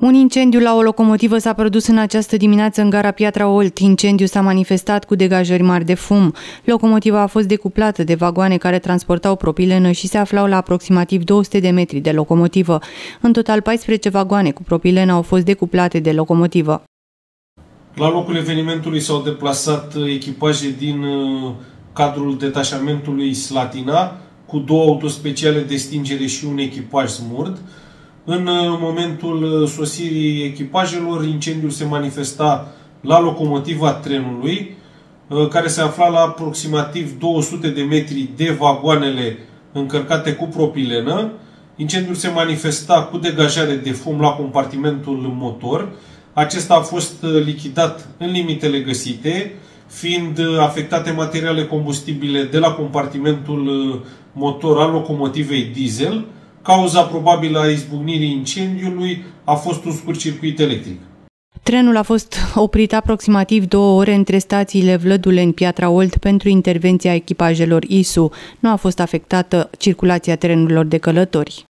Un incendiu la o locomotivă s-a produs în această dimineață în gara Piatra Olt. Incendiu s-a manifestat cu degajări mari de fum. Locomotiva a fost decuplată de vagoane care transportau propilenă și se aflau la aproximativ 200 de metri de locomotivă. În total, 14 vagoane cu propilenă au fost decuplate de locomotivă. La locul evenimentului s-au deplasat echipaje din uh, cadrul detașamentului Slatina, cu două autospeciale de stingere și un echipaj smurd. În uh, momentul uh, sosirii echipajelor, incendiul se manifesta la locomotiva trenului, uh, care se afla la aproximativ 200 de metri de vagoanele încărcate cu propilenă. Incendiul se manifesta cu degajare de fum la compartimentul motor. Acesta a fost lichidat în limitele găsite, fiind afectate materiale combustibile de la compartimentul motor al locomotivei diesel, Cauza probabilă a izbucnirii incendiului a fost un scurt circuit electric. Trenul a fost oprit aproximativ două ore între stațiile Vlăduleni Piatra Olt pentru intervenția echipajelor ISU. Nu a fost afectată circulația trenurilor de călători.